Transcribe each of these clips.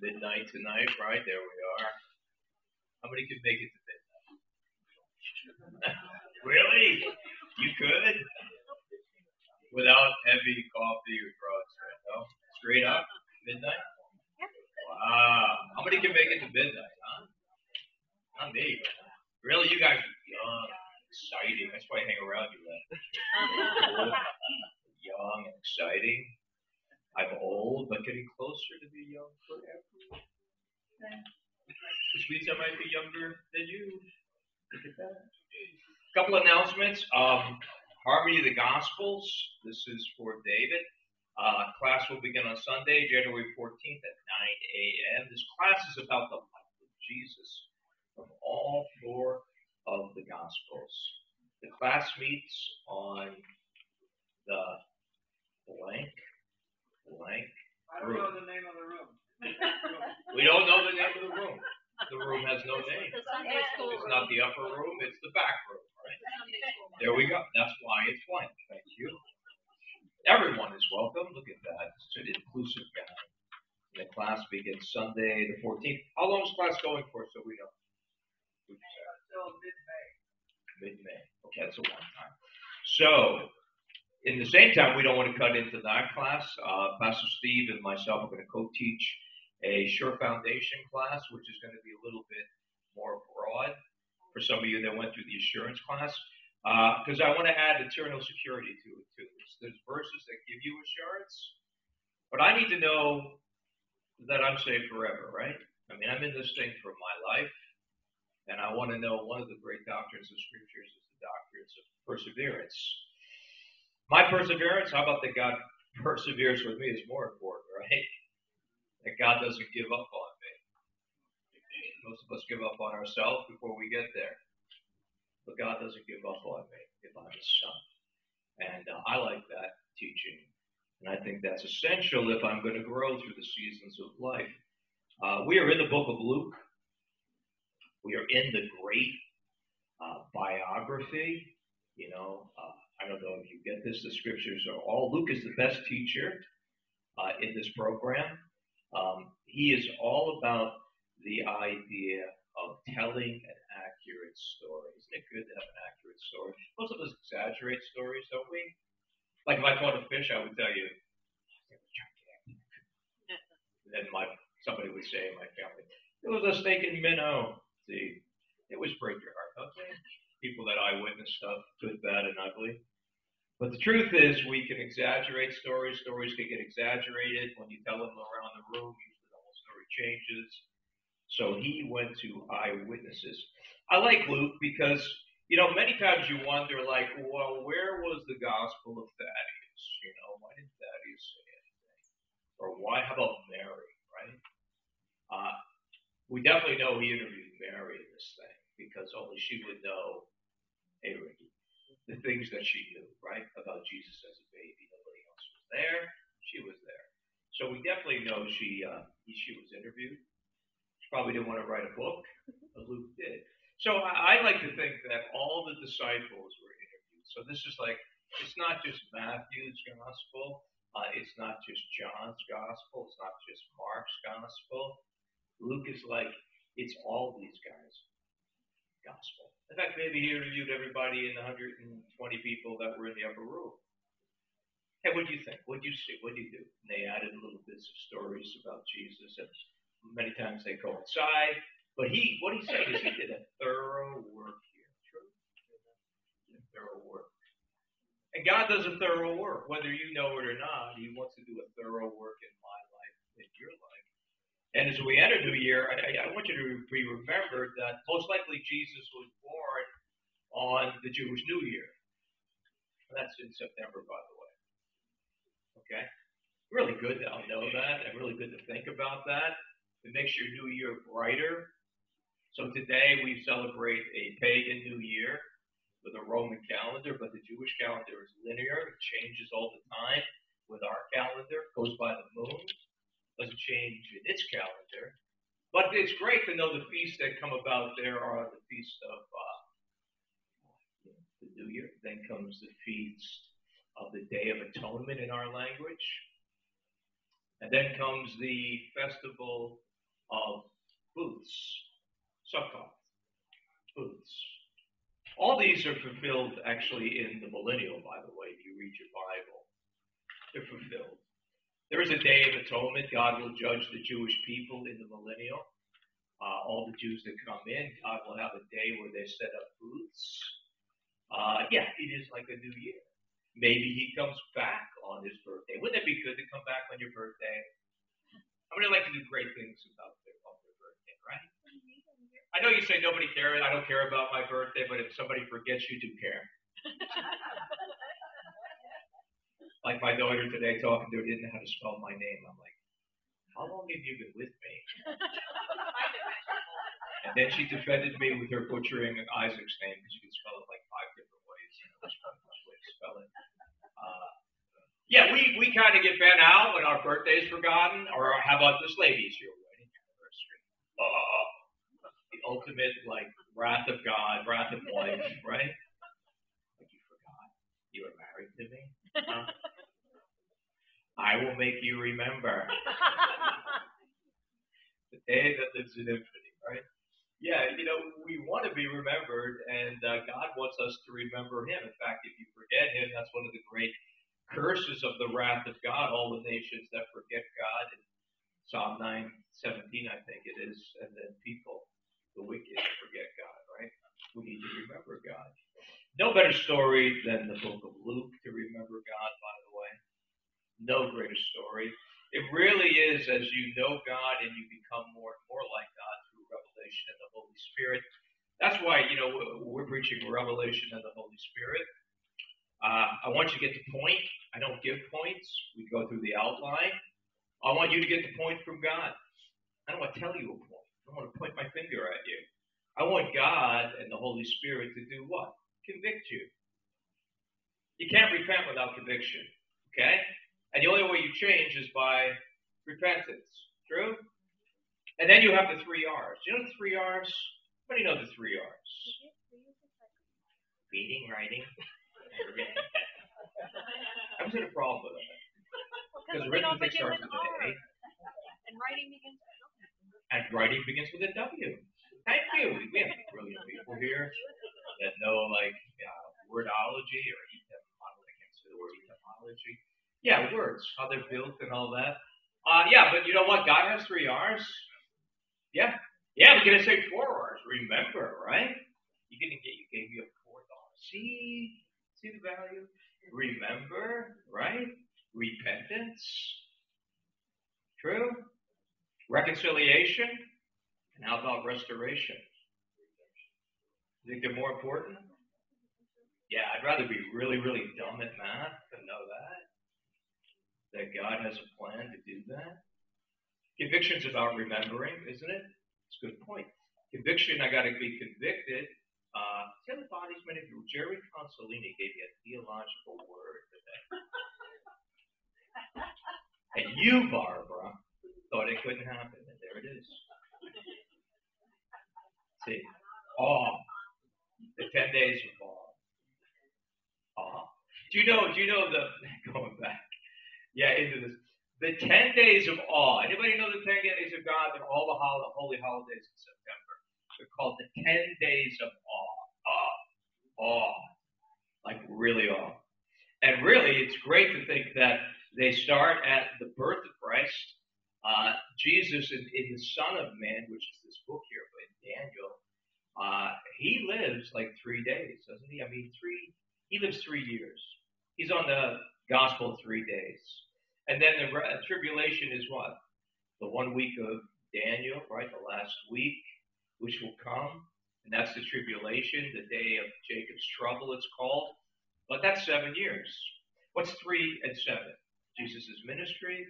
midnight tonight, right? There we are. How many can make it to midnight? really? You could? Without heavy coffee or drugs, right? No? Straight up? Midnight? Wow. How many can make it to midnight, huh? Not me. Really? You guys are young, exciting. That's why I hang around you, man. young and exciting. I'm old, but getting closer to be young forever. Which means I might be younger than you. A couple announcements. Um, Harmony of the Gospels. This is for David. Uh, class will begin on Sunday, January 14th at 9 a.m. This class is about the life of Jesus from all four of the Gospels. The class meets on the blank blank I don't know the name of the room. we don't know the name of the room. The room has no name. The Sunday school It's not the upper room, it's the back room, right? There we go. That's why it's blank. Thank you. Everyone is welcome. Look at that. It's an inclusive guy. The class begins Sunday the 14th. How long is class going for so we know? Until mid-May. Mid-May. Okay, that's a long time. So, in the same time, we don't want to cut into that class. Uh, Pastor Steve and myself are going to co-teach a Sure Foundation class, which is going to be a little bit more broad for some of you that went through the assurance class, because I want to add eternal security to it too. There's verses that give you assurance, but I need to know that I'm saved forever, right? I mean, I'm in this thing for my life, and I want to know one of the great doctrines of scriptures is the doctrines of perseverance. My perseverance, how about that God perseveres with me is more important, right? That God doesn't give up on me. Most of us give up on ourselves before we get there. But God doesn't give up on me if I'm His son. And uh, I like that teaching. And I think that's essential if I'm going to grow through the seasons of life. Uh, we are in the book of Luke. We are in the great uh, biography. You know, uh, I don't know if you get this. The scriptures are all. Luke is the best teacher uh, in this program. Um, he is all about the idea of telling an accurate story. Isn't it good to have an accurate story? Most of us exaggerate stories, don't we? Like if I caught a fish, I would tell you. Then my somebody would say in my family, it was a steak and minnow. See, it was break your heart, okay? People that eyewitness stuff, good, bad, and ugly. But the truth is, we can exaggerate stories. Stories can get exaggerated when you tell them around the room. Usually, the whole story changes. So he went to eyewitnesses. I like Luke because you know many times you wonder, like, well, where was the gospel of Thaddeus? You know, why didn't Thaddeus say anything? Or why? How about Mary? Right? Uh, we definitely know he interviewed Mary in this thing because only she would know. Hey, Ricky the things that she knew, right, about Jesus as a baby. Nobody else was there. She was there. So we definitely know she uh, she was interviewed. She probably didn't want to write a book, but Luke did. So I, I like to think that all the disciples were interviewed. So this is like it's not just Matthew's gospel. Uh, it's not just John's gospel. It's not just Mark's gospel. Luke is like it's all these guys' gospel. In fact, maybe he interviewed everybody in the 120 people that were in the upper room. Hey, what do you think? What do you see? What do you do? And they added little bits of stories about Jesus, and many times they coincide. But he, what he said is he did a thorough work here. True? A thorough work. And God does a thorough work, whether you know it or not. He wants to do a thorough work in my life, in your life. And as we enter New Year, I, I, want you to be remembered that most likely Jesus was born on the Jewish New Year. That's in September, by the way. Okay? Really good to know that and really good to think about that. It makes your new year brighter. So today we celebrate a pagan new year with a Roman calendar, but the Jewish calendar is linear. It changes all the time. With our calendar, goes by the moon doesn't change in its calendar. But it's great to know the feasts that come about there are the feast of uh, the New Year. Then comes the feast of the Day of Atonement in our language. And then comes the festival of booths, Sukkot, booths. All these are fulfilled actually in the millennial, by the way, if you read your Bible. They're fulfilled. There is a day of atonement. God will judge the Jewish people in the millennial. Uh, all the Jews that come in, God will have a day where they set up booths. Uh, yeah, it is like a new year. Maybe he comes back on his birthday. Wouldn't it be good to come back on your birthday? I would like to do great things about their, on their birthday, right? I know you say nobody cares. I don't care about my birthday, but if somebody forgets, you do care. like my daughter today talking to her didn't know how to spell my name. I'm like, how long have you been with me? and then she defended me with her butchering of Isaac's name because you can spell it like five different ways. Way to spell it. Uh, yeah, we, we kind of get bent out when our birthday's forgotten. Or how about this lady's your wedding anniversary? Uh, ultimate like wrath of God, wrath of life, right? Like you forgot you were married to me. Huh? I will make you remember the day that lives in infinity, right? Yeah, you know, we want to be remembered, and uh, God wants us to remember Him. In fact, if you forget Him, that's one of the great curses of the wrath of God. All the nations that forget God, in Psalm 9, 17, I think it is, and then people the wicked forget God, right? We need to remember God. No better story than the book of Luke to remember God, by the way. No greater story. It really is as you know God and you become more and more like God through revelation and the Holy Spirit. That's why, you know, we're preaching revelation and the Holy Spirit. Uh, I want you to get the point. I don't give points. We go through the outline. I want you to get the point from God. I don't want to tell you a point. I don't want to point my finger at you. I want God and the Holy Spirit to do what? Convict you. You can't repent without conviction. Okay? And the only way you change is by repentance. True? And then you have the three R's. You know the three R's? What do you know the three R's? Reading, writing, and reading. I was in a problem with it. Because arithmetic starts with an A. And writing begins and writing begins with a W. Thank you. We have brilliant people here that know like uh, wordology or etymology. I can't say the word. Yeah, words, how they're built and all that. Uh, yeah, but you know what? God has three R's. Yeah. Yeah, we're gonna say four R's. Remember, right? You're gonna get you gave me a fourth R. See, see the value? Remember, right? Repentance. True? reconciliation, and how about restoration? You think they're more important? Yeah, I'd rather be really, really dumb at math than know that. That God has a plan to do that. Conviction's about remembering, isn't it? It's a good point. Conviction, I got to be convicted. Uh, how the body's many people. Jerry Consolini gave me a theological word today. and you, Barbara, thought it couldn't happen, and there it is. See, awe. The ten days of awe. Awe. Do you know? Do you know the going back? Yeah, into this. The ten days of awe. Anybody know the ten days of God? They're all the hol- holy holidays in September. They're called the ten days of awe. Awe. Awe. Like really awe. And really, it's great to think that they start at the birth of Christ uh, Jesus in, in, the Son of Man, which is this book here by Daniel, uh, he lives like three days, doesn't he? I mean, three. He lives three years. He's on the gospel three days, and then the re- tribulation is what? The one week of Daniel, right? The last week, which will come, and that's the tribulation, the day of Jacob's trouble. It's called, but that's seven years. What's three and seven? Jesus' ministry,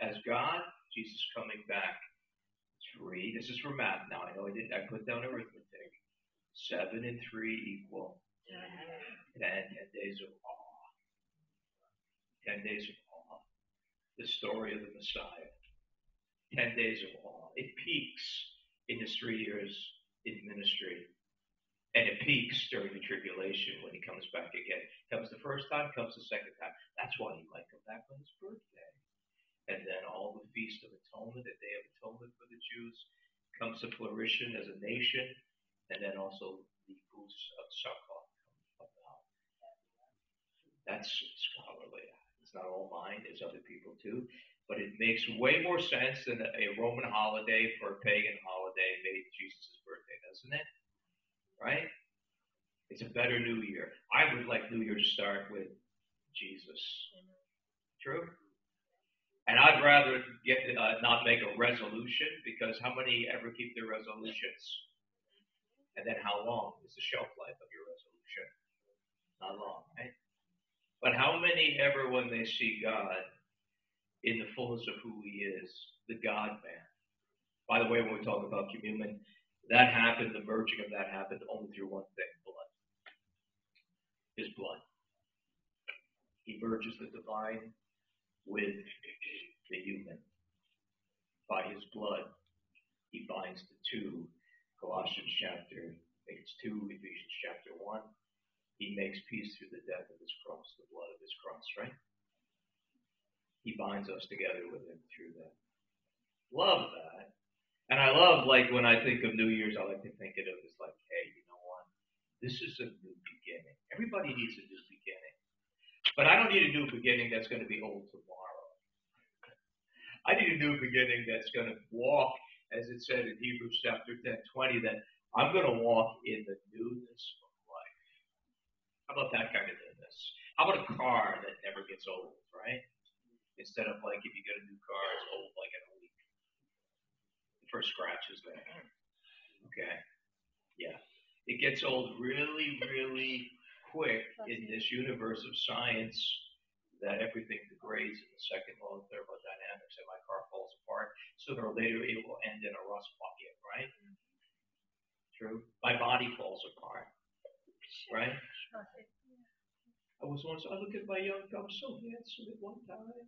as God, Jesus coming back. Three. This is for math now. I know I didn't. I put down arithmetic. Seven and three equal ten. Ten days of awe. Ten days of awe. The story of the Messiah. Ten days of awe. It peaks in his three years in ministry. And it peaks during the tribulation when he comes back again. Comes the first time, comes the second time. That's why he might come back on his birthday and then all the Feast of Atonement, the Day of Atonement for the Jews, comes to fruition as a nation, and then also the Booths of Sukkot come about. That's scholarly. It's not all mine, there's other people too. But it makes way more sense than a Roman holiday for a pagan holiday made Jesus' birthday, doesn't it? Right? It's a better New Year. I would like New Year to start with Jesus. True? And I'd rather get uh, not make a resolution because how many ever keep their resolutions? And then how long is the shelf life of your resolution? Not long, right? But how many ever, when they see God in the fullness of who He is, the God man? By the way, when we talk about communion, that happened, the merging of that happened only through one thing blood. His blood. He merges the divine with the human. By his blood, he binds the two. Colossians chapter, I think it's 2, Ephesians chapter 1. He makes peace through the death of his cross, the blood of his cross, right? He binds us together with him through that. Love that. And I love, like, when I think of New Year's, I like to think of it as like, hey, you know what? This is a new beginning. Everybody needs a new beginning. But I don't need a new beginning that's going to be old tomorrow. I need a new beginning that's going to walk, as it said in Hebrews chapter 10, 20, that I'm going to walk in the newness of life. How about that kind of newness? How about a car that never gets old, right? Instead of like if you get a new car, it's old like in a week. The first scratch is there. Okay. Yeah. It gets old really, really quick in this universe of science that everything degrades in the second law of thermodynamics and my car falls apart. Sooner or later it will end in a rust bucket, right? True. My body falls apart. Right? I was once I look at my young I'm so handsome at one time.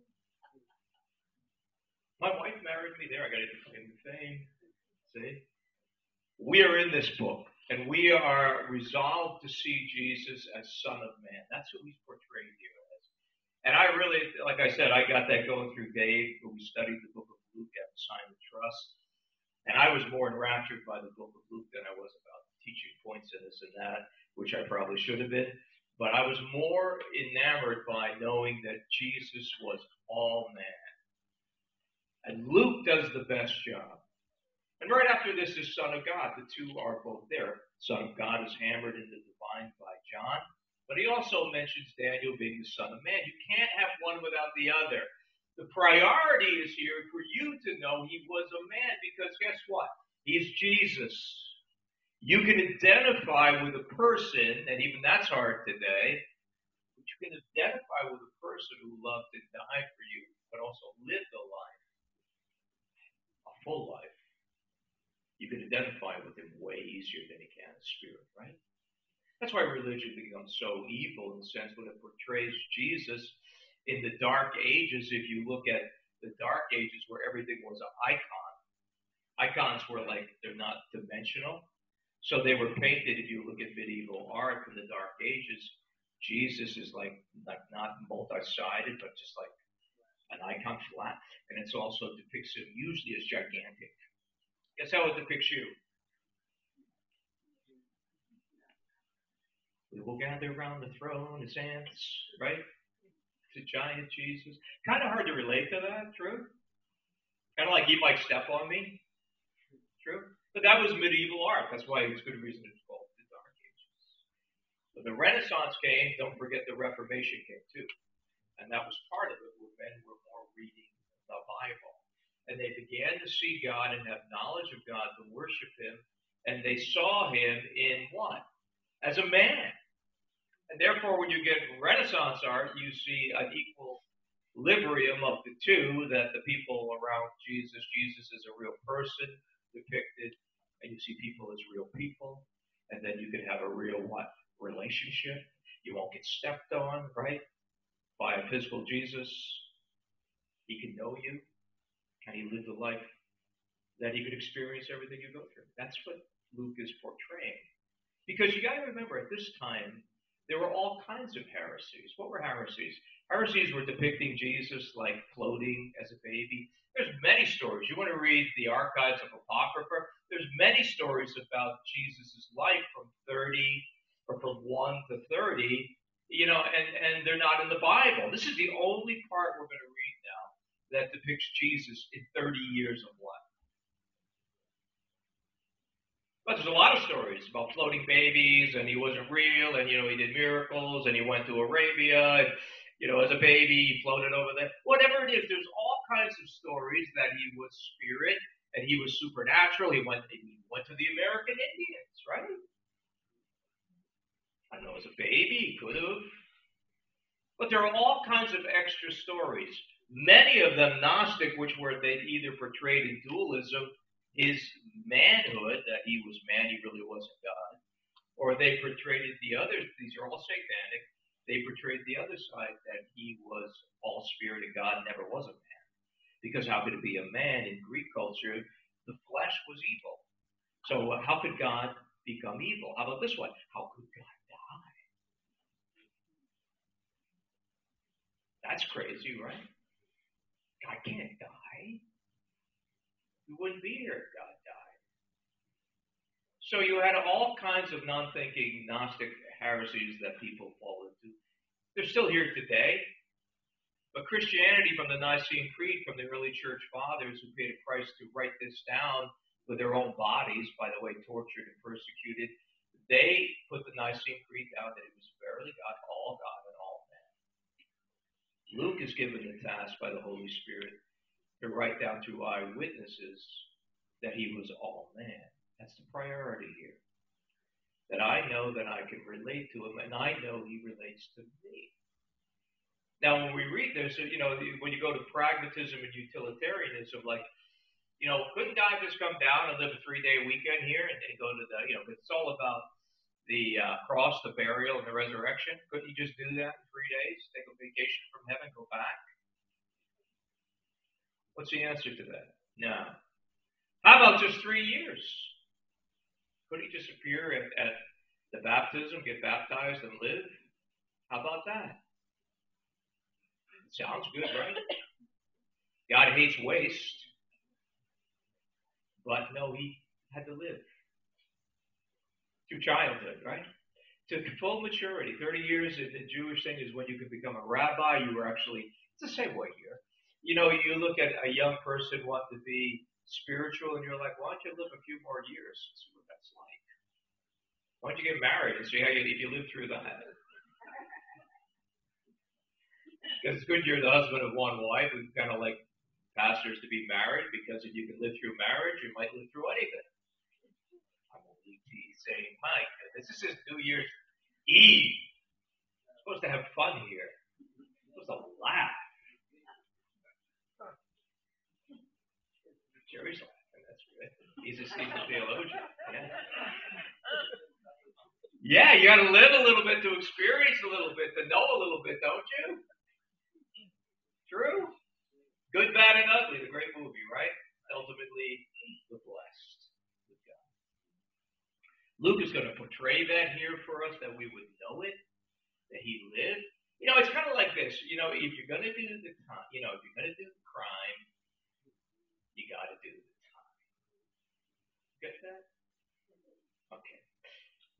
My wife married me there, I got to claim the fame. See? We are in this book. And we are resolved to see Jesus as Son of Man. That's who he's portrayed here as. And I really, like I said, I got that going through Dave, when we studied the book of Luke at the sign of trust. And I was more enraptured by the book of Luke than I was about teaching points in this and that, which I probably should have been. But I was more enamored by knowing that Jesus was all man. And Luke does the best job. And right after this is Son of God. The two are both there. Son of God is hammered into divine by John. But he also mentions Daniel being the Son of Man. You can't have one without the other. The priority is here for you to know he was a man because guess what? He's Jesus. You can identify with a person, and even that's hard today, but you can identify with a person who loved and died for you, but also lived a life, a full life you can identify with him way easier than he can a spirit, right? That's why religion becomes so evil in the sense when it portrays Jesus in the dark ages. If you look at the dark ages where everything was an icon, icons were like they're not dimensional. So they were painted, if you look at medieval art from the dark ages, Jesus is like, like not multi-sided, but just like an icon flat. And it's also depicts him usually as gigantic. Guess how it depicts you? We will gather around the throne as ants, right? A giant Jesus. Kind of hard to relate to that, true? Kind of like he might step on me, true? But that was medieval art. That's why it's good reason it's called the Dark Ages. But the Renaissance came, don't forget the Reformation came too. And that was part of it, where men were more reading the Bible and they began to see God and have knowledge of God to worship Him, and they saw Him in what? As a man. And therefore, when you get Renaissance art, you see an equal equilibrium of the two that the people around Jesus, Jesus is a real person depicted, and you see people as real people, and then you can have a real what? Relationship. You won't get stepped on, right? By a physical Jesus. He can know you and he lived a life that he could experience everything you go through. That's what Luke is portraying. Because you got to remember, at this time, there were all kinds of heresies. What were heresies? Heresies were depicting Jesus like floating as a baby. There's many stories. You want to read the archives of Apocrypha? There's many stories about Jesus' life from 30 or from 1 to 30, you know, and, and they're not in the Bible. This is the only part we're going to read that depicts Jesus in 30 years of life. But there's a lot of stories about floating babies, and he wasn't real, and you know he did miracles, and he went to Arabia, and you know as a baby he floated over there. Whatever it is, there's all kinds of stories that he was spirit and he was supernatural. He went he went to the American Indians, right? I know as a baby he could have, but there are all kinds of extra stories. Many of them Gnostic, which were they either portrayed in dualism his manhood, that he was man, he really wasn't God, or they portrayed the other, these are all satanic, they portrayed the other side that he was all spirit and God never was a man. Because how could it be a man in Greek culture? The flesh was evil. So how could God become evil? How about this one? How could God die? That's crazy, right? God can't die. We wouldn't be here if God died. So you had all kinds of non-thinking Gnostic heresies that people fall into. They're still here today. But Christianity from the Nicene Creed, from the early church fathers who paid a price to write this down with their own bodies, by the way, tortured and persecuted, they put the Nicene Creed down that it was verily God, all God. Luke is given the task by the Holy Spirit to write down through eyewitnesses that he was all man. That's the priority here. That I know that I can relate to him, and I know he relates to me. Now, when we read this, you know, when you go to pragmatism and utilitarianism, like, you know, couldn't God just come down and live a three day weekend here and, and go to the, you know, it's all about the uh, cross, the burial, and the resurrection? Couldn't he just do that in three days? Take a vacation from heaven, go back? What's the answer to that? No. How about just three years? Could he just appear at, at the baptism, get baptized, and live? How about that? Sounds good, right? God hates waste. But no, he had to live through childhood, right? To full maturity. 30 years the Jewish thing is when you can become a rabbi. You were actually, it's the same way here you know, you look at a young person want to be spiritual, and you're like, why don't you live a few more years and see what that's like? Why don't you get married and see how you if you live through that? Because it's good you're the husband of one wife. We kind of like pastors to be married because if you can live through marriage, you might live through anything. I'm only saying, Mike, this is New Year's Eve. We're supposed to have fun here. We're supposed to laugh. Jerry's laughing. That's good. He's a, he's theologian. Yeah. yeah, you got to live a little bit to experience a little bit, to know a little bit, don't you? True. Good, bad, and ugly. The great movie, right? Ultimately, the blessed. Luke is going to portray that here for us, that we would know it, that he lived. You know, it's kind of like this. You know, if you're going to do the, you know, if you're going to do the crime, you got to do the time. Get that? Okay.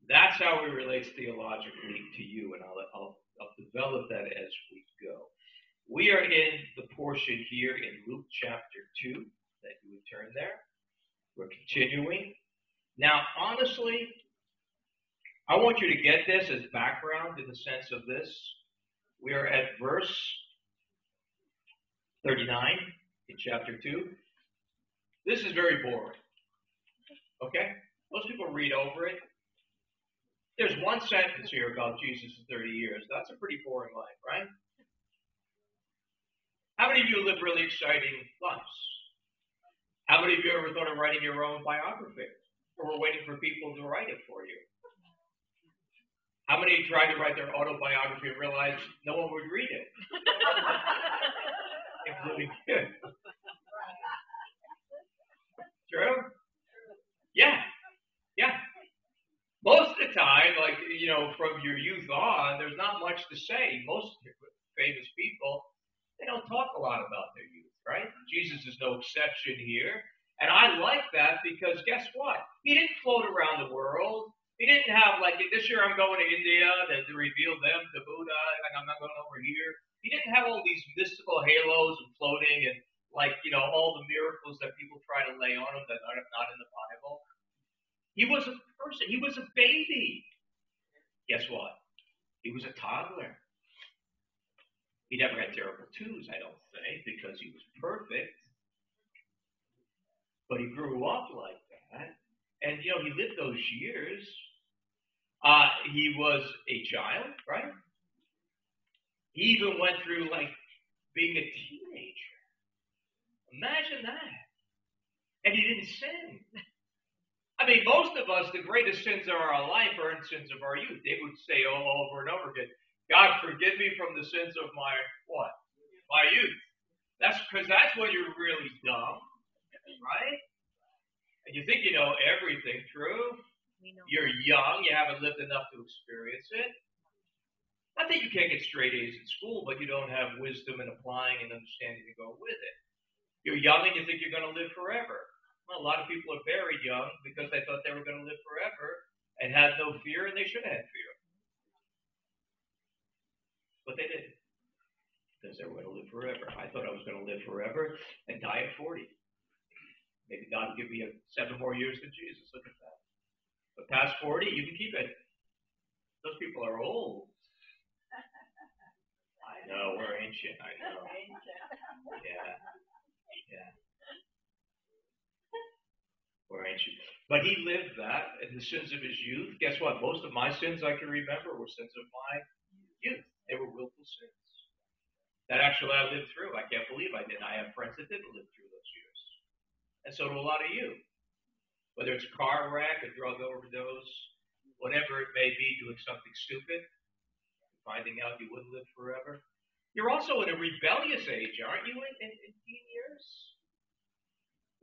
That's how it relates theologically to you, and I'll, I'll, I'll develop that as we go. We are in the portion here in Luke chapter 2 that you would turn there. We're continuing. Now, honestly, I want you to get this as background in the sense of this. We are at verse 39 in chapter 2. This is very boring. Okay? Most people read over it. There's one sentence here about Jesus for 30 years. That's a pretty boring life, right? How many of you live really exciting lives? How many of you ever thought of writing your own biography? Or were waiting for people to write it for you? How many tried to write their autobiography and realized no one would read it? Including you. True? Yeah. Yeah. Most of the time, like, you you know, from your youth on, there's not much to say. Most famous people, they don't talk a lot about their youth, right? Jesus is no exception here. And I like that because guess what? He didn't float around the world. He didn't have like this year I'm going to India to, to reveal them to Buddha and I'm not going over here. He didn't have all these mystical halos and floating and like you know all the miracles that people try to lay on him that are not in the Bible. He was a person. He was a baby. Guess what? He was a toddler. He never had terrible twos, I don't think, because he was perfect. But he grew up like that. And, you know, he lived those years. Uh, he was a child, right? He even went through, like, being a teenager. Imagine that. And he didn't sin. I mean, most of us, the greatest sins of our life are in sins of our youth. They would say all over and over again, God, forgive me from the sins of my what? My youth. That's because that's when you're really dumb, right? And you think you know everything. True. You're young. You haven't lived enough to experience it. I think you can't get straight A's in school, but you don't have wisdom and applying and understanding to go with it. You're young and you think you're going to live forever. Well, a lot of people are buried young because they thought they were going to live forever and had no fear, and they should have had fear. But they didn't because they were going to live forever. I thought I was going to live forever and die at 40. Maybe God will give me a, seven more years than Jesus. Look at that. But past 40, you can keep it. Those people are old. I know, we're ancient. I know. Yeah. Yeah. We're ancient. But he lived that and the sins of his youth. Guess what? Most of my sins I can remember were sins of my youth. They were willful sins. That actually I lived through. I can't believe I did. I have friends that didn't live through those years. And so do a lot of you. Whether it's a car wreck, a drug overdose, whatever it may be, doing something stupid, finding out you wouldn't live forever. You're also in a rebellious age, aren't you, in, in, in teen years?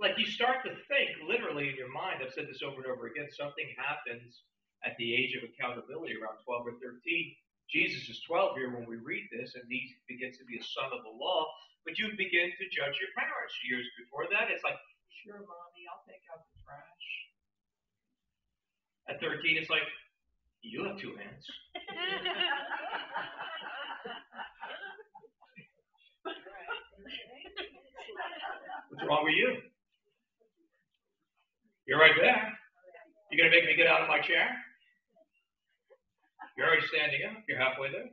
Like you start to think literally in your mind, I've said this over and over again, something happens at the age of accountability around 12 or 13. Jesus is 12 here when we read this, and he begins to be a son of the law. But you begin to judge your parents. Years before that, it's like, sure, mommy, I'll take out the trash. At 13, it's like, you have two hands. What's wrong with you? You're right there. You're gonna make me get out of my chair? You're already standing up. You're halfway there.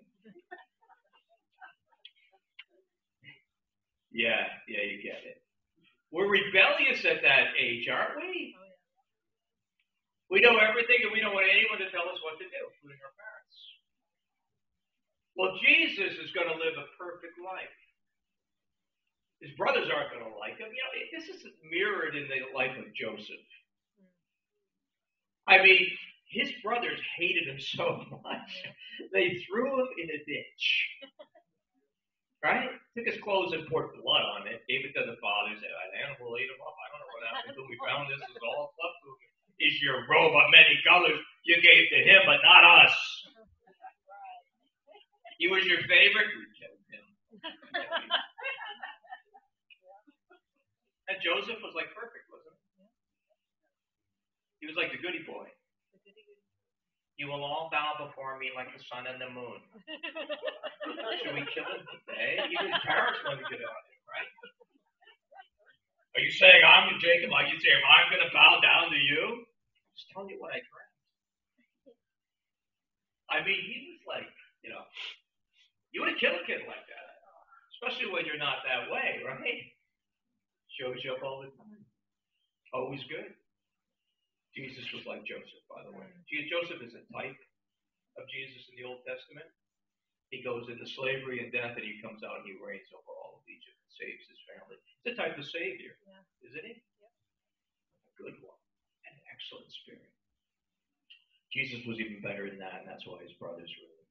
Yeah, yeah, you get it. We're rebellious at that age, aren't we? Oh, we know everything and we don't want anyone to tell us what to do, including our parents. Well, Jesus is going to live a perfect life. His brothers aren't going to like him. You know, this is mirrored in the life of Joseph. I mean, his brothers hated him so much, they threw him in a ditch. Right? Took his clothes and poured blood on it, gave it to the father, said, An animal ate him up. I don't know what happened until we found this. Is all stuff. Is your robe of many colors you gave to him, but not us. He was your favorite. We killed him. and Joseph was like perfect, wasn't he? He was like the goody boy. You will all bow before me like the sun and the moon. Should we kill him today? Even his parents want to get on him, right? Are you saying I'm Jacob? Are you saying I'm going to bow down to you? I'm just telling you what I dreamt. I mean, he was like, you know, you would kill a kid like that, especially when you're not that way, right? Shows you up all the time. Always good. Jesus was like Joseph, by the way. Joseph is a type of Jesus in the Old Testament. He goes into slavery and death, and he comes out and he reigns over all of Egypt and saves his family. It's a type of Savior, yeah. isn't he? Yep. A good one, an excellent spirit. Jesus was even better than that, and that's why his brothers really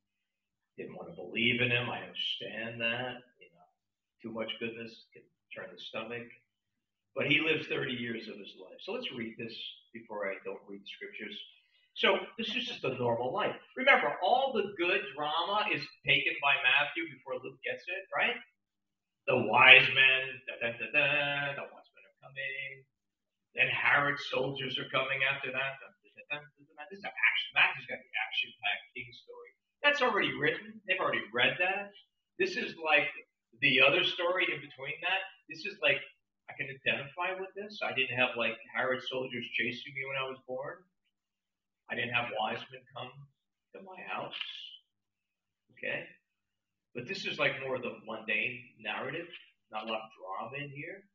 didn't want to believe in him. I understand that. You know, too much goodness can turn the stomach. But he lived 30 years of his life. So let's read this before I don't read the scriptures. So this is just a normal life. Remember, all the good drama is taken by Matthew before Luke gets it, right? The wise men, da, da, da, the wise men are coming. Then Herod's soldiers are coming after that. This is action. Matthew's got the action-packed king story. That's already written. They've already read that. This is like the other story in between that. This is like I can identify with this. I didn't have like hired soldiers chasing me when I was born. I didn't have wise men come to my house. Okay? But this is like more of the mundane narrative, not a lot of drama in here.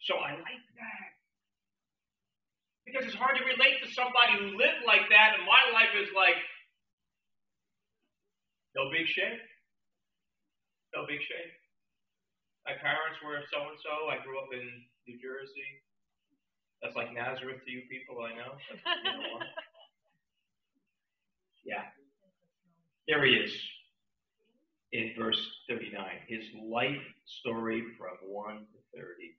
So I like that. Because it's hard to relate to somebody who lived like that, and my life is like no big shake. No big shake. My parents were so and so. I grew up in New Jersey. That's like Nazareth to you people, I know. You know yeah. There he is in verse 39. His life story from 1 to 30.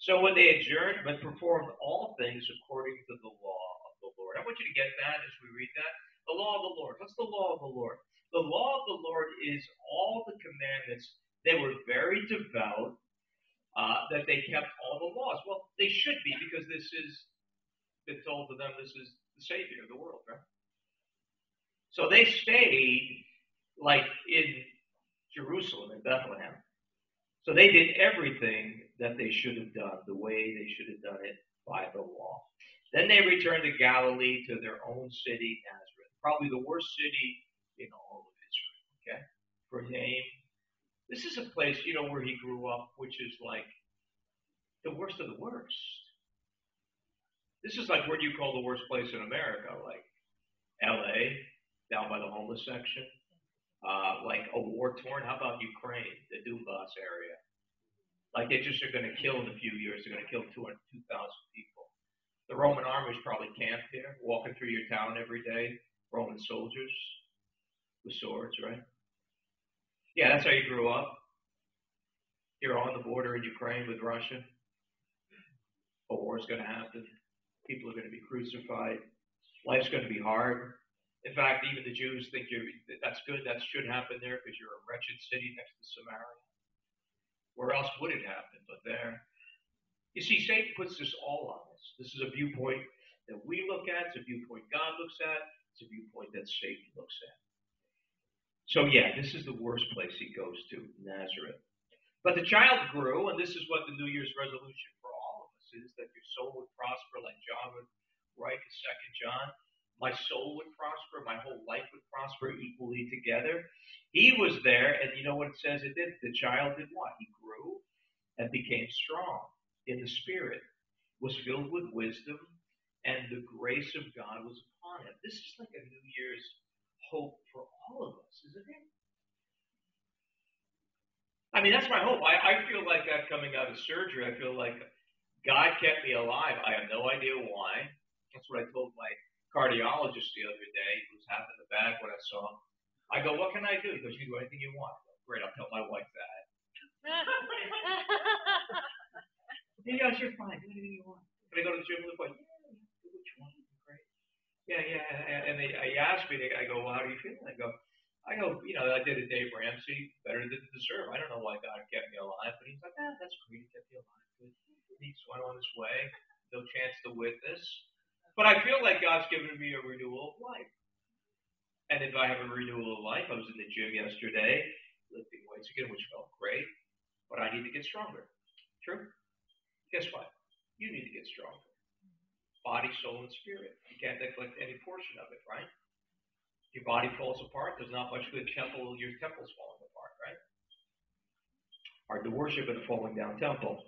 So when they adjourned, but performed all things according to the law of the Lord. I want you to get that as we read that. The law of the Lord. What's the law of the Lord? The law of the Lord is all the commandments. They were very devout, uh, that they kept all the laws. Well, they should be because this is been told to them this is the Savior of the world, right? So they stayed like in Jerusalem, in Bethlehem. So they did everything that they should have done, the way they should have done it by the law. Then they returned to Galilee to their own city, Nazareth, probably the worst city in all of Israel. Okay? For him, this is a place, you know, where he grew up, which is like the worst of the worst. This is like what do you call the worst place in America? Like LA, down by the homeless section. Uh, like a war torn. How about Ukraine, the Donbass area? Like they just are going to kill in a few years. They're going to kill 2,000 people. The Roman army is probably camped here, walking through your town every day. Roman soldiers with swords, right? Yeah, that's how you grew up. You're on the border in Ukraine with Russia. A war is going to happen. People are going to be crucified. Life's going to be hard. In fact, even the Jews think you're, that's good, that should happen there because you're a wretched city next to Samaria. Where else would it happen but there? You see, Satan puts this all on us. This is a viewpoint that we look at, it's a viewpoint God looks at, it's a viewpoint that Satan looks at. So, yeah, this is the worst place he goes to, Nazareth. But the child grew, and this is what the New Year's resolution for all of us is that your soul would prosper, like John would write in Second John my soul would prosper, my whole life would prosper equally together. He was there, and you know what it says it did? The child did what? He grew and became strong in the spirit, was filled with wisdom, and the grace of God was upon him. This is like a New Year's hope for all of us, isn't it? I mean, that's my hope. I, I feel like that coming out of surgery. I feel like God kept me alive. I have no idea why. That's what I told my cardiologist the other day who was half in the bag when I saw him. I go, what can I do? He goes, you can do anything you want. Go, Great, I'll tell my wife that. he goes, you're fine. Do anything you want. Can I go to the gym with the boy? Yeah, do what you want. Great. Yeah, yeah. And they, he asked me, I go, well, how do you feel? I go, I hope, you know, I did a Dave Ramsey, better than deserve. I don't know why God kept me alive, but he's like, ah, that's great. He kept me alive. He went on his way. No chance to witness. But I feel like God's given me a renewal of life. And if I have a renewal of life, I was in the gym yesterday, lifting weights again, which felt great, but I need to get stronger. True? Guess what? You need to get stronger. Body, soul, and spirit. You can't neglect any portion of it, right? Your body falls apart, there's not much good temple, your temple's falling apart, right? Hard to worship in a falling down temple.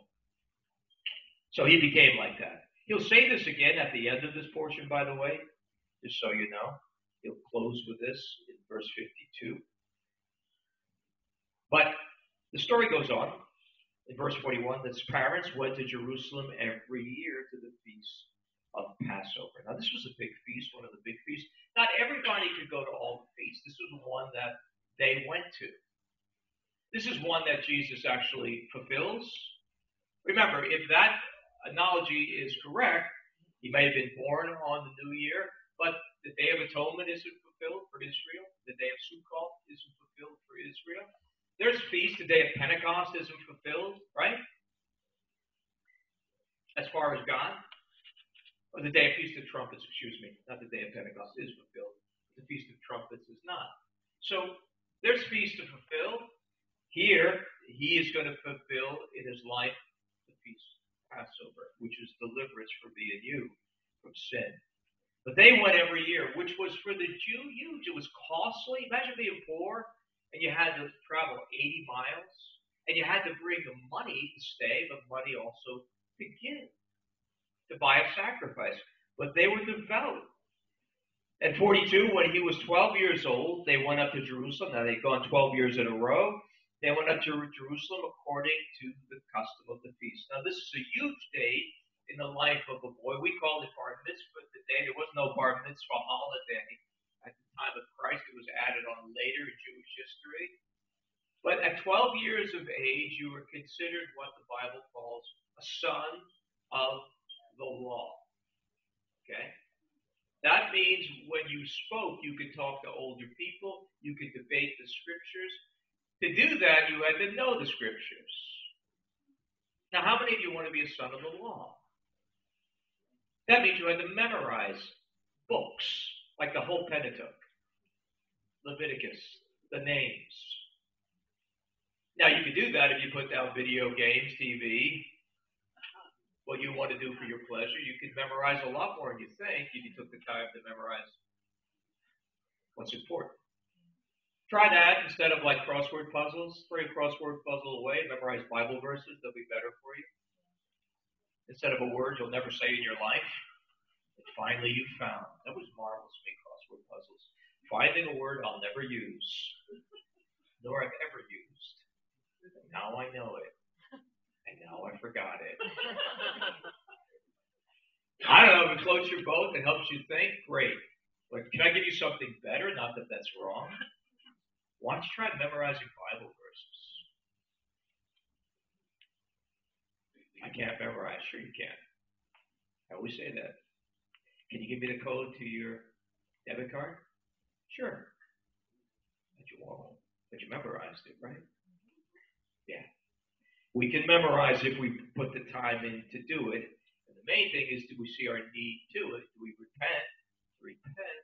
So he became like that. He'll say this again at the end of this portion, by the way, just so you know. He'll close with this in verse 52. But the story goes on in verse 41 that his parents went to Jerusalem every year to the feast of Passover. Now, this was a big feast, one of the big feasts. Not everybody could go to all the feasts. This was one that they went to. This is one that Jesus actually fulfills. Remember, if that analogy is correct, he may have been born on the new year, But the Day of Atonement isn't fulfilled for Israel. The Day of Sukkot isn't fulfilled for Israel. There's feast. The Day of Pentecost isn't fulfilled, right? As far as God. Or the Day of Feast of Trumpets, excuse me. Not the Day of Pentecost is fulfilled. The Feast of Trumpets is not. So there's feast to fulfill. Here, he is going to fulfill in his life the feast of Passover, which is deliverance for me and you from sin. But they went every year, which was for the Jew huge. It was costly. Imagine being poor and you had to travel 80 miles and you had to bring the money to stay, but money also to give, to buy a sacrifice. But they were devout. At 42, when he was 12 years old, they went up to Jerusalem. Now they'd gone 12 years in a row. They went up to Jerusalem according to the custom of the feast. Now this is a huge day in the life of a boy. We call it bar mitzvah today. There was no bar mitzvah holiday at the time of Christ. It was added on later in Jewish history. But at 12 years of age, you were considered what the Bible calls a son of the law. Okay? That means when you spoke, you could talk to older people, you could debate the scriptures. To do that, you had to know the scriptures. Now, how many of you want to be a son of the law? That means you had to memorize books, like the whole Pentateuch, Leviticus, the names. Now, you could do that if you put down video games, TV, what you want to do for your pleasure. You could memorize a lot more than you think if you took the time to memorize what's important. Try that instead of like crossword puzzles. Throw a crossword puzzle away, memorize Bible verses, they'll be better for you instead of a word you'll never say in your life. That finally you found. That was marvelous to me, crossword puzzles. Finding a word I'll never use, nor I've ever used. Now I know it. And now I forgot it. I don't know if it floats your boat and helps you think, great. But can I give you something better? Not that that's wrong. Why don't you try memorizing Bible verses? I can't memorize. Sure, you can. I always say that. Can you give me the code to your debit card? Sure. But you won't. But you memorized it, right? Yeah. We can memorize if we put the time in to do it. And the main thing is do we see our need to it? Do we repent? Repent.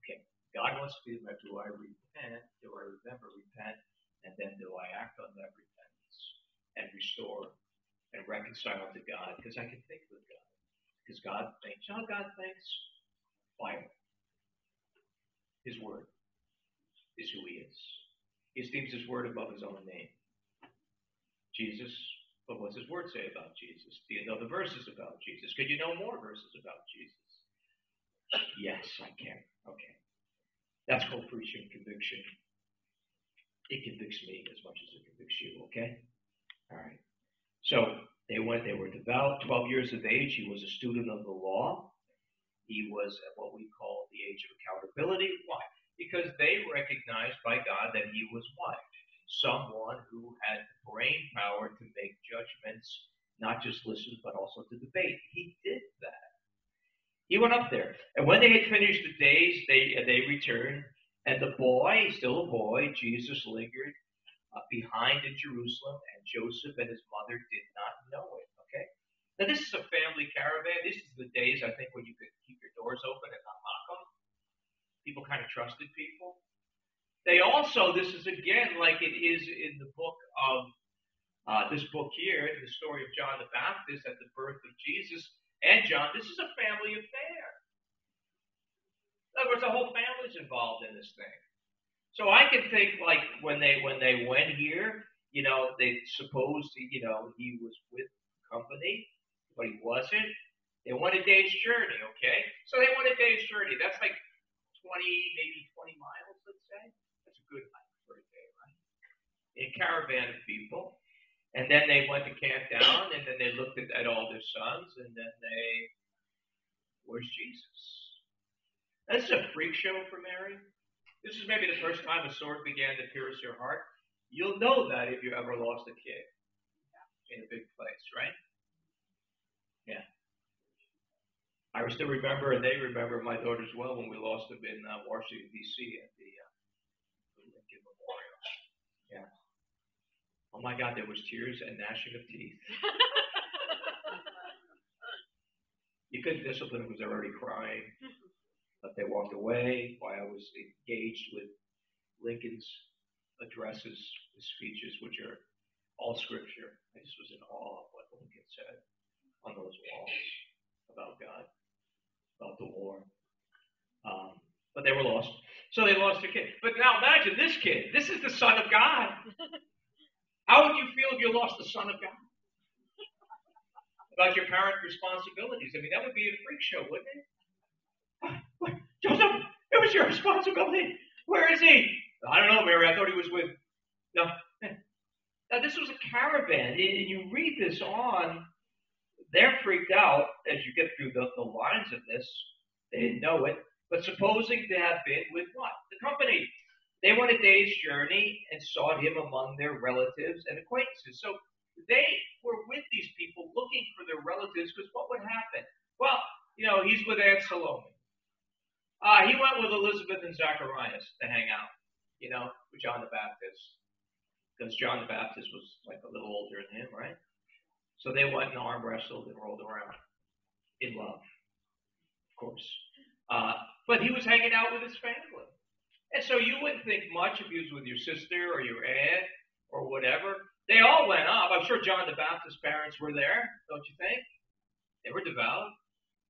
Okay. God wants to be like, do I repent? Do I remember repent? And then do I act on that repentance and restore and reconcile to God because I can think with God. Because God thinks. How God thinks? Fire. His word is who he is. He esteems his word above his own name. Jesus, but what's his word say about Jesus? Do you know the verses about Jesus? Could you know more verses about Jesus? Yes, I can. Okay. That's called preaching conviction. It convicts me as much as it convicts you, okay? All right. So they went, they were devout, 12 years of age. He was a student of the law. He was at what we call the age of accountability. Why? Because they recognized by God that he was what? Someone who had brain power to make judgments, not just listen, but also to debate. He did that. He went up there. And when they had finished the days, they, they returned. And the boy, still a boy, Jesus lingered uh, behind in Jerusalem, and Joseph and his mother did not know it. Okay? Now, this is a family caravan. This is the days, I think, when you could keep your doors open and not lock them. People kind of trusted people. They also, this is again like it is in the book of uh, this book here, the story of John the Baptist at the birth of Jesus and John. This is a family affair. In other words, the whole family's involved in this thing. So I can think like when they when they went here, you know, they supposed you know he was with company, but he wasn't. They went a day's journey, okay? So they went a day's journey. That's like twenty, maybe twenty miles, let's say. That's good hike for a day, right? A caravan of people. And then they went to camp down, and then they looked at, at all their sons, and then they, where's Jesus? This is a freak show for Mary. This is maybe the first time a sword began to pierce your heart. You'll know that if you ever lost a kid in a big place, right? Yeah. I still remember, and they remember my daughter as well, when we lost them in uh, Washington, D.C. at the Yeah. Oh my God, there was tears and gnashing of teeth. you couldn't discipline because they're already crying. But they walked away while I was engaged with Lincoln's addresses, his speeches, which are all scripture. I just was in awe of what Lincoln said on those walls about God, about the war. Um, but they were lost. So they lost their kid. But now imagine this kid. This is the Son of God. How would you feel if you lost the Son of God? About your parent responsibilities. I mean, that would be a freak show, wouldn't it? Joseph, it was your responsibility. Where is he? I don't know, Mary. I thought he was with. No. Now, this was a caravan. And you read this on, they're freaked out as you get through the, the lines of this. They didn't know it. But supposing to have been with what? The company. They went a day's journey and sought him among their relatives and acquaintances. So they were with these people looking for their relatives because what would happen? Well, you know, he's with Aunt Salome. Uh, he went with Elizabeth and Zacharias to hang out, you know, with John the Baptist. Because John the Baptist was like a little older than him, right? So they went and arm wrestled and rolled around in love, of course. Uh, but he was hanging out with his family. And so you wouldn't think much if he was with your sister or your aunt or whatever. They all went up. I'm sure John the Baptist's parents were there, don't you think? They were devout.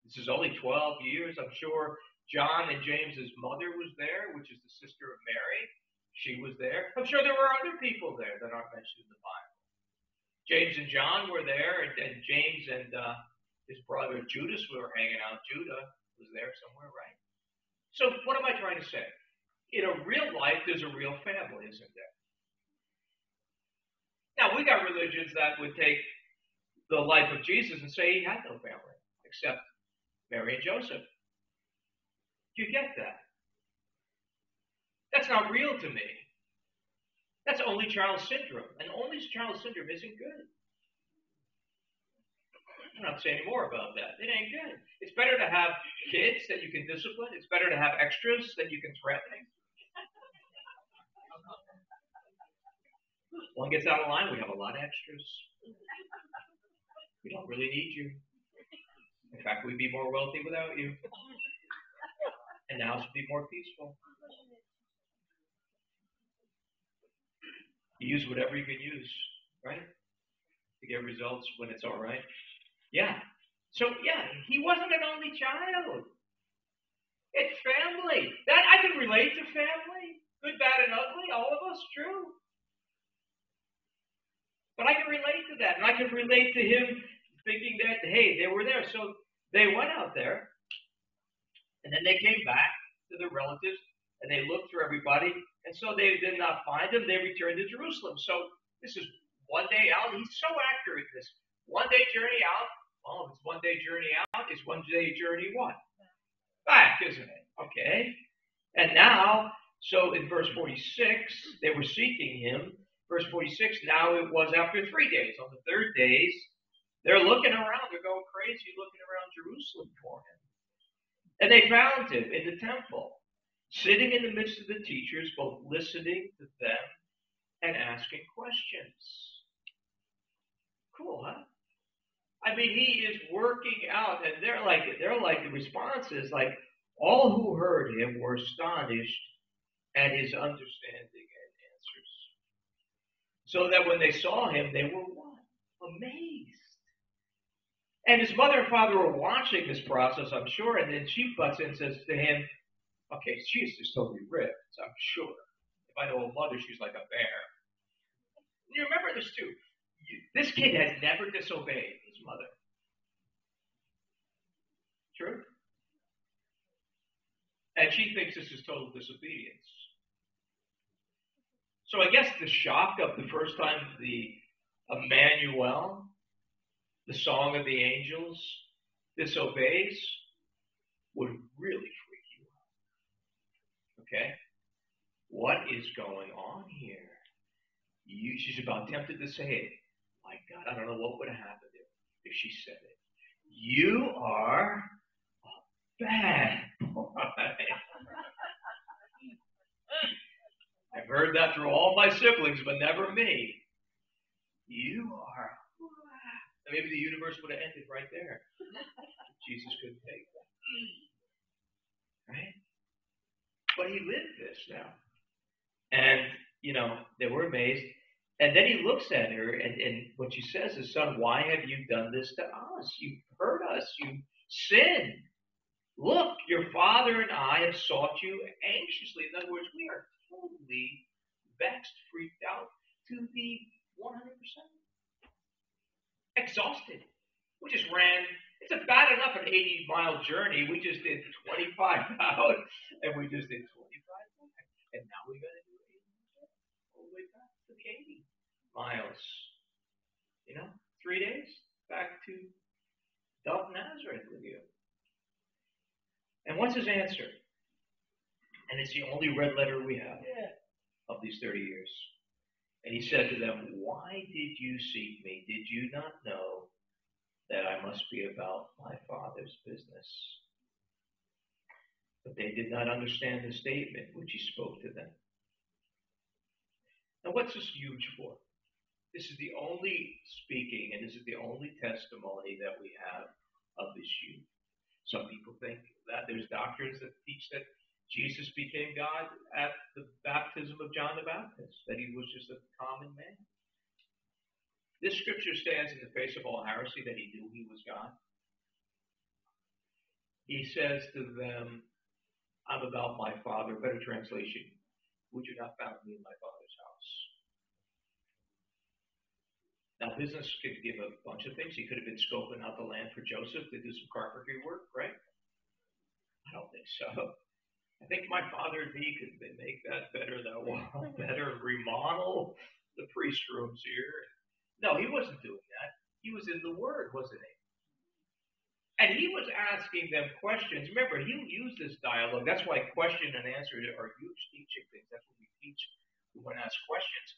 This is only 12 years. I'm sure John and James's mother was there, which is the sister of Mary. She was there. I'm sure there were other people there that aren't mentioned in the Bible. James and John were there, and, James and uh, his brother Judas were hanging out. Judah was there somewhere, right? So, what am I trying to say? In a real life, there's a real family, isn't there? Now, we got religions that would take the life of Jesus and say he had no family except Mary and Joseph. Do you get that? That's not real to me. That's only child syndrome. And only child syndrome isn't good. I'm not saying more about that. It ain't good. It's better to have kids that you can discipline. It's better to have extras that you can threaten. One gets out of line, we have a lot of extras. We don't really need you. In fact, we'd be more wealthy without you and the house would be more peaceful. You use whatever you can use, right? To get results when it's all right. Yeah. So yeah, he wasn't an only child. It's family. That I can relate to family. Good, bad, and ugly, all of us, true. But I can relate to that. And I can relate to him thinking that, hey, they were there. So they went out there and then they came back to their relatives and they looked for everybody. And so they did not find them. They returned to Jerusalem. So this is one day out. He's so accurate this. One day journey out. Well, if it's one day journey out, it's one day journey what? Back, isn't it? Okay. And now, so in verse 46, they were seeking him. Verse 46, now it was after three days. On the third days, they're looking around. They're going crazy looking around Jerusalem for him. And they found him in the temple, sitting in the midst of the teachers, both listening to them and asking questions. Cool, huh? I mean, he is working out, and they're like, they're like the response is like, all who heard him were astonished at his understanding and answers. So that when they saw him, they were what? Amazed. And his mother and father were watching this process, I'm sure, and then she butts in and says to him, Okay, she's just totally ripped, I'm sure. If I know a mother, she's like a bear. You remember this too. This kid has never disobeyed mother. True? And she thinks this is total disobedience. So I guess the shock of the first time the Emmanuel the song of the angels disobeys would really freak you out. Okay? What is going on here? You, she's about tempted to say. My God, I don't know what would have happened if, she said it. You are a bad boy. I've heard that through all my siblings, but never me. You are. Maybe the universe would have ended right there. Jesus couldn't take that. Right? But he lived this now. And, you know, they were amazed. And then he looks at her, and, and what she says is, Son, why have you done this to us? You've hurt us. You've sinned. Look, your father and I have sought you anxiously. In other words, we are totally vexed, freaked out to the 100%. Exhausted. We just ran. It's a bad enough an 80 mile journey. We just did 25 out, and we just did 25 back. And now we got to do 80 all the way back 80 miles. You know, three days back to Dalton Nazareth with you. And what's his answer? And it's the only red letter we have of these 30 years. And he said to them, Why did you seek me? Did you not know that I must be about my Father's business? But they did not understand the statement which he spoke to them. Now, what's this huge for? This is the only speaking, and this is the only testimony that we have of this youth. Some people think that there's doctrines that teach that Jesus became God at the baptism of John the Baptist, that he was just a common man. This scripture stands in the face of all heresy that he knew he was God. He says to them, I'm about my Father. Better translation, would you not found me in my Father's house? Now, business could give a bunch of things. He could have been scoping out the land for Joseph to do some carpentry work, right? I don't think so. I think my father and me could make that better, that wall better, remodel the priest rooms here. No, he wasn't doing that. He was in the Word, wasn't he? And he was asking them questions. Remember, he used this dialogue. That's why question and answer are huge teaching things. That's what we teach. We want to ask questions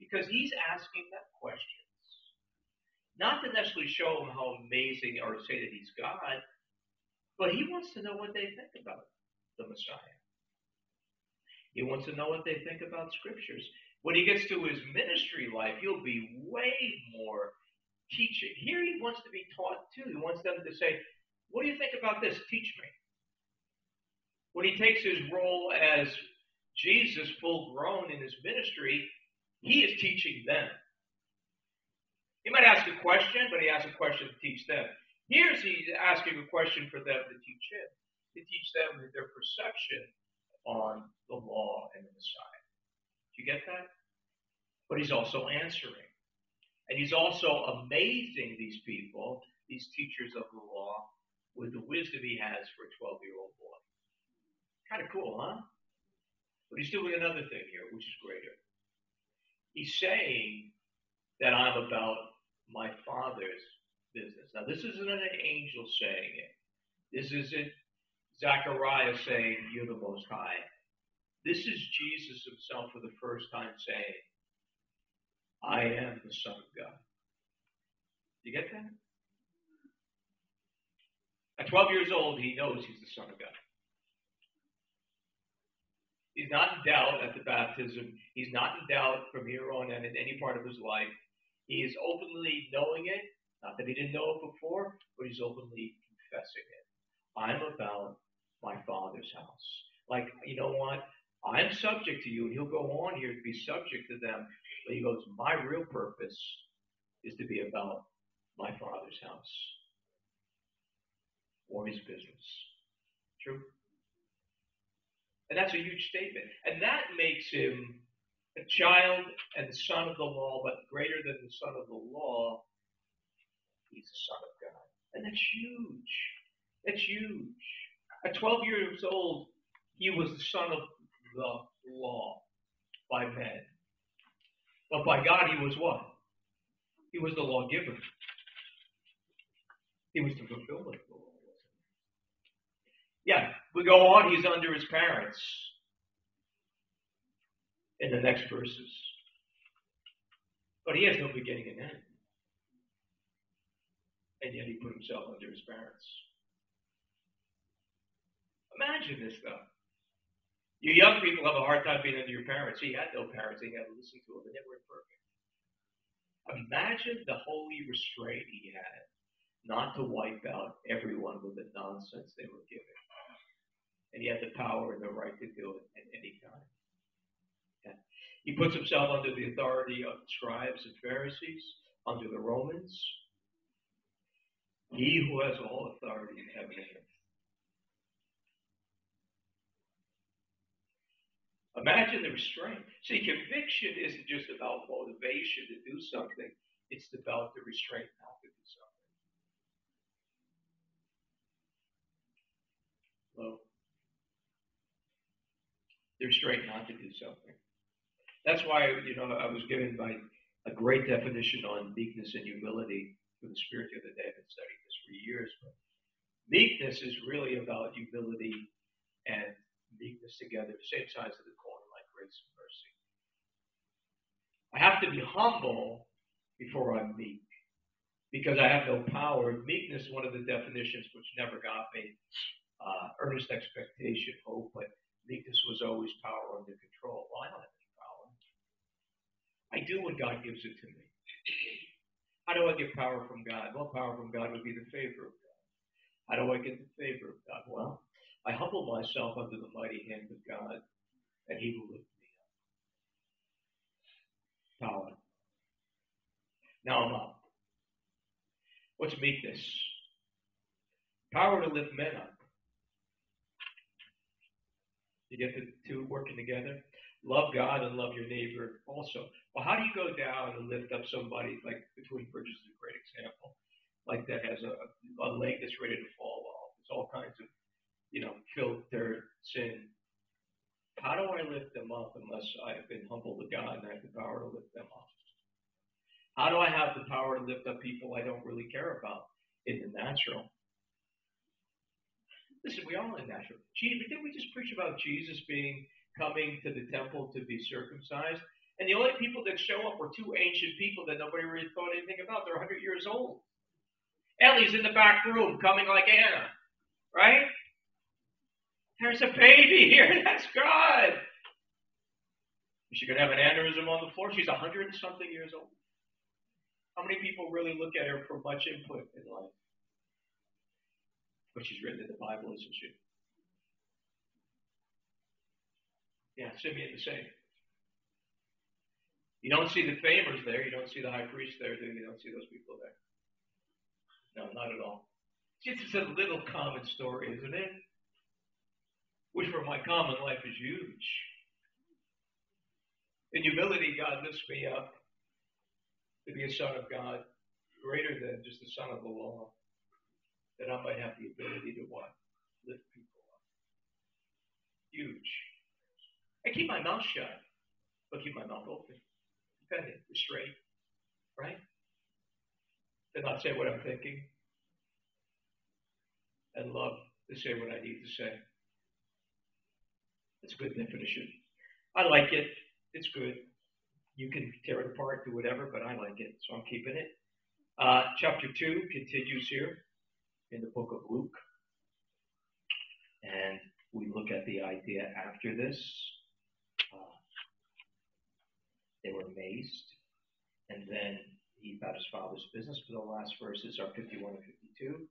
because he's asking them questions. Not to necessarily show them how amazing or say that he's God, but he wants to know what they think about the Messiah. He wants to know what they think about scriptures. When he gets to his ministry life, he'll be way more teaching. Here he wants to be taught too. He wants them to say, What do you think about this? Teach me. When he takes his role as Jesus, full grown in his ministry, he is teaching them. He might ask a question, but he asks a question to teach them. Here's he's asking a question for them to teach him, to teach them their perception on the law and the Messiah. Do you get that? But he's also answering. And he's also amazing these people, these teachers of the law, with the wisdom he has for a 12 year old boy. Kind of cool, huh? But he's doing another thing here, which is greater. He's saying that I'm about my Father's business. Now, this isn't an angel saying it. This isn't Zechariah saying, You're the Most High. This is Jesus himself for the first time saying, I am the Son of God. You get that? At 12 years old, he knows he's the Son of God. He's not in doubt at the baptism. He's not in doubt from here on and in any part of his life. He is openly knowing it. Not that he didn't know it before, but he's openly confessing it. I'm about my father's house. Like, you know what? I'm subject to you, and he'll go on here to be subject to them. But he goes, My real purpose is to be about my father's house or his business. True? And that's a huge statement. And that makes him a child and the son of the law, but greater than the son of the law, he's the son of God. And that's huge. That's huge. At 12 years old, he was the son of the law by men. But by God, he was what? He was the lawgiver. He was the fulfillment of the law. Yeah, we go on, he's under his parents in the next verses. But he has no beginning and end. And yet he put himself under his parents. Imagine this though. You young people have a hard time being under your parents. He had no parents. He had to listen to them, and they were perfect. Imagine the holy restraint he had not to wipe out everyone with the nonsense they were giving. And he had the power and the right to do it at any time. He puts himself under the authority of the scribes and Pharisees, under the Romans. He who has all authority in heaven and earth. Imagine the restraint. See, conviction isn't just about motivation to do something, it's about the restraint not to do something. Hello? The restraint not to do something. That's why, you know, I was given by a great definition on meekness and humility for the Spirit the other day. I've been studying this for years. But meekness is really about humility and meekness together, the same size of the coin, like grace and mercy. I have to be humble before I'm meek because I have no power. Meekness, is one of the definitions which never got me, uh, earnest expectation, hope, but meekness was always power under control. Well, I don't have. I do when God gives it to me. How do I get power from God? Well, power from God would be the favor of God. How do I get the favor of God? Well, I humble myself under the mighty hand of God, and He will lift me up. Power. Now I'm up. What's meekness? Power to lift men up. You get the two working together? Love God and love your neighbor also. Well, how do you go down and lift up somebody like between bridges is a great example, like that has a, a leg that's ready to fall off. There's all kinds of you know, filter sin. How do I lift them up unless I've been humble to God and I have the power to lift them up? How do I have the power to lift up people I don't really care about in the natural? Listen, we all in natural. Jesus, didn't we just preach about Jesus being coming to the temple to be circumcised? And the only people that show up were two ancient people that nobody really thought anything about. They're 100 years old. Ellie's in the back room, coming like Anna, right? There's a baby here. That's God. Is she going to have an aneurysm on the floor? She's hundred and something years old. How many people really look at her for much input in life? But she's written in the Bible, isn't she? Yeah, Simeon the same. You don't see the famers there. You don't see the high priest there, do you? You don't see those people there. No, not at all. It's just a little common story, isn't it? which for my common life is huge. In humility, God lifts me up to be a son of God, greater than just a son of the law, that I might have the ability to what? Lift people up. Huge. I keep my mouth shut, but keep my mouth open. Dependent, restrained, right? To not say what I'm thinking, and love to say what I need to say. It's a good definition. I like it. It's good. You can tear it apart, do whatever, but I like it, so I'm keeping it. Uh, chapter 2 continues here in the book of Luke. And we look at the idea after this. They were amazed. And then he about his father's business for the last verses are 51 and 52.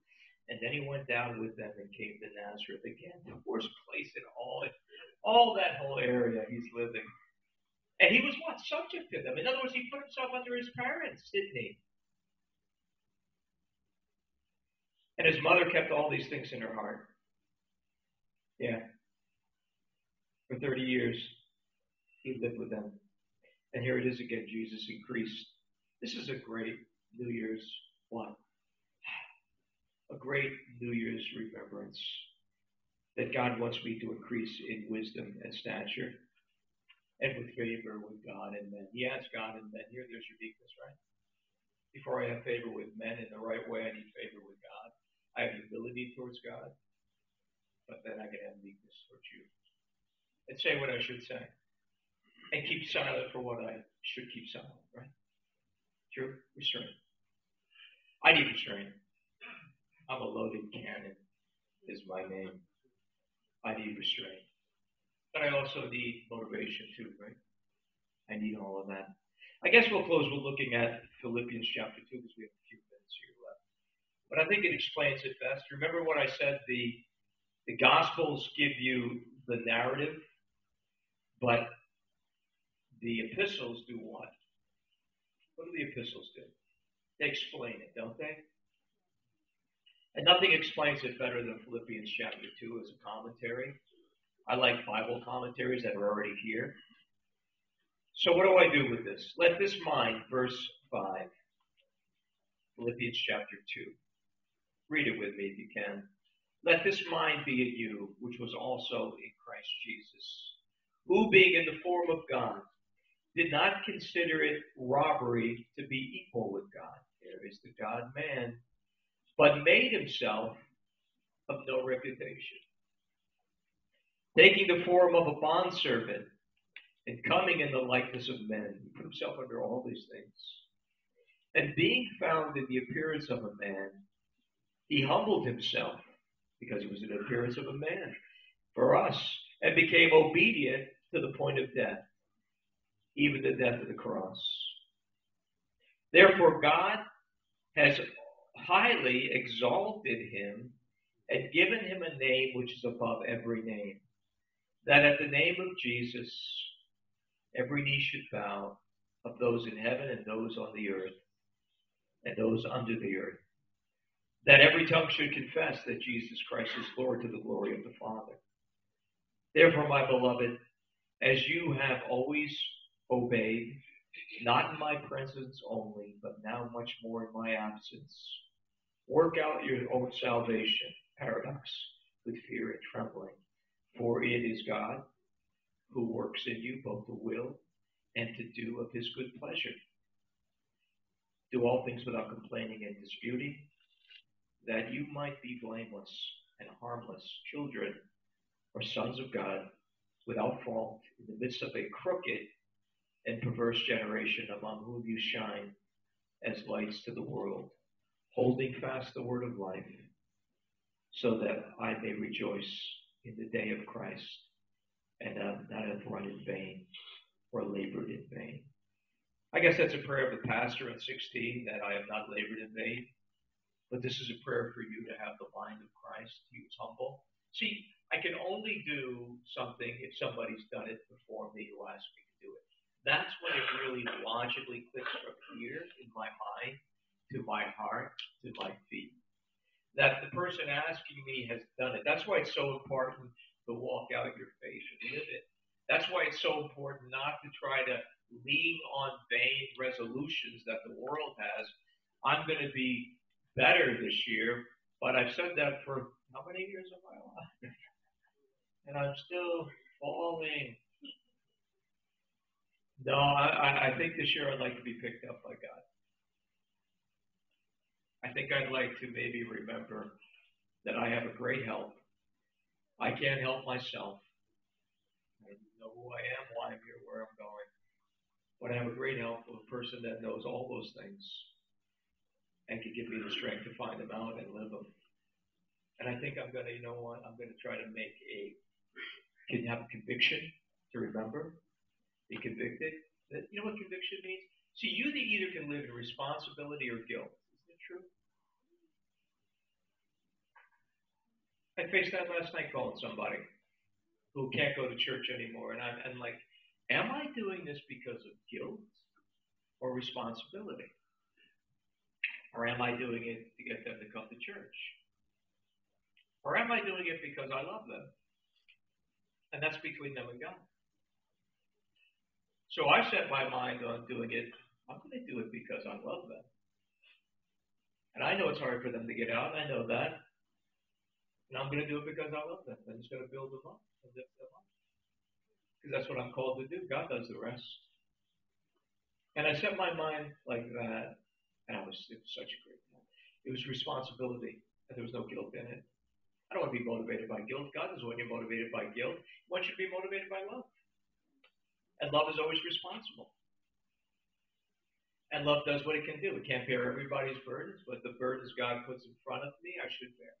And then he went down with them and came to Nazareth again, the worst place in all all that whole area he's living. And he was what? Subject to them. In other words, he put himself under his parents, didn't he? And his mother kept all these things in her heart. Yeah. For 30 years, he lived with them. And here it is again, Jesus increased. This is a great New Year's one. A great New Year's remembrance that God wants me to increase in wisdom and stature and with favor with God and men. He has God and men. Here, there's your weakness, right? Before I have favor with men in the right way, I need favor with God. I have humility towards God, but then I can have weakness towards you. And say what I should say. And keep silent for what I should keep silent, right? True? Restraint. I need restraint. I'm a loaded cannon, is my name. I need restraint. But I also need motivation too, right? I need all of that. I guess we'll close with looking at Philippians chapter 2 because we have a few minutes here left. But I think it explains it best. Remember what I said the the Gospels give you the narrative, but the epistles do what? What do the epistles do? They explain it, don't they? And nothing explains it better than Philippians chapter 2 as a commentary. I like Bible commentaries that are already here. So, what do I do with this? Let this mind, verse 5, Philippians chapter 2. Read it with me if you can. Let this mind be in you, which was also in Christ Jesus, who, being in the form of God, did not consider it robbery to be equal with God. There is the God man, but made himself of no reputation. Taking the form of a bondservant and coming in the likeness of men, he put himself under all these things. And being found in the appearance of a man, he humbled himself because he was in the appearance of a man for us and became obedient to the point of death, even the death of the cross. Therefore, God has highly exalted him and given him a name which is above every name, that at the name of Jesus every knee should bow of those in heaven and those on the earth and those under the earth that every tongue should confess that Jesus Christ is Lord to the glory of the Father. Therefore, my beloved, as you have always obeyed, not in my presence only, but now much more in my absence, work out your own salvation, paradox, with fear and trembling. For it is God who works in you both to will and to do of his good pleasure. Do all things without complaining and disputing that you might be blameless and harmless children or sons of God without fault in the midst of a crooked and perverse generation among whom you shine as lights to the world, holding fast the word of life, so that I may rejoice in the day of Christ and not have run in vain or labored in vain. I guess that's a prayer of the pastor in 16 that I have not labored in vain. But this is a prayer for you to have the mind of Christ. He was humble. See, I can only do something if somebody's done it before me who asked me to do it. That's when it really logically clicks from here in my mind to my heart to my feet. That the person asking me has done it. That's why it's so important to walk out of your faith and live it. That's why it's so important not to try to lean on vain resolutions that the world has. I'm going to be better this year, but I've said that for how many years of my life? and I'm still falling. No, I, I think this year I'd like to be picked up by God. I think I'd like to maybe remember that I have a great help. I can't help myself. I know who I am, why I'm here, where I'm going. But I have a great help of a person that knows all those things and can give me the strength to find them out and live them. And I think I'm going to, you know what, I'm going to try to make a, can have a conviction to remember? Be convicted. You know what conviction means? See, you either can live in responsibility or guilt. Isn't it true? I faced that last night calling somebody who can't go to church anymore. And I'm, I'm like, am I doing this because of guilt or responsibility? Or am I doing it to get them to come to church? Or am I doing it because I love them? And that's between them and God. So I set my mind on doing it. I'm going to do it because I love them. And I know it's hard for them to get out. I know that. And I'm going to do it because I love them. I'm just going to build them up. Because that's what I'm called to do. God does the rest. And I set my mind like that and I was, it was such a great time. It was responsibility, and there was no guilt in it. I don't want to be motivated by guilt. God doesn't want you motivated by guilt. He wants you to be motivated by love. And love is always responsible. And love does what it can do. It can't bear everybody's burdens, but the burdens God puts in front of me, I should bear.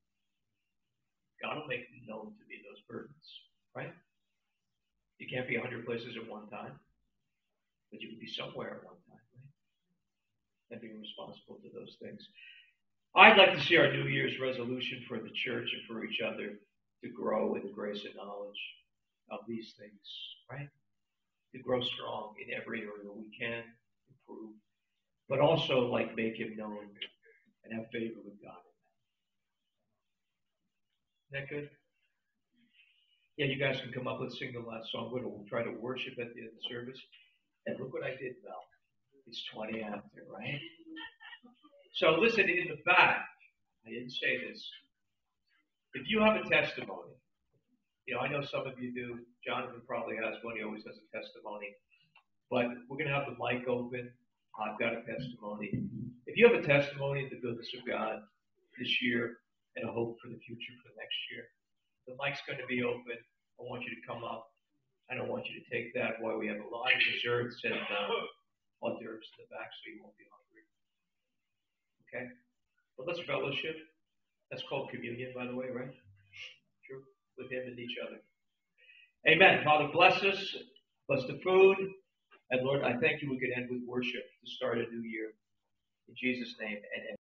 God will make known to me those burdens, right? You can't be a hundred places at one time, but you can be somewhere at one time, right? And being responsible to those things. I'd like to see our New Year's resolution for the church and for each other to grow in grace and knowledge of these things, right? To grow strong in every area we can improve, but also like make him known and have favor with God. Isn't that good? Yeah, you guys can come up. Let's sing the last song. We'll try to worship at the end of the service. And look what I did, Mel. It's 20 after, right? So listen, in the back, I didn't say this. If you have a testimony, you know, I know some of you do. Jonathan probably has one. He always has a testimony. But we're going to have the mic open. I've got a testimony. If you have a testimony of the goodness of God this year and a hope for the future for next year, the mic's going to be open. I want you to come up. I don't want you to take that while we have a lot of desserts and um, hors d'oeuvres in the back so you won't be hungry. Okay? Well, let's fellowship. That's called communion, by the way, right? With Him and each other. Amen. Father, bless us. Bless the food. And Lord, I thank you we could end with worship to start a new year. In Jesus' name, and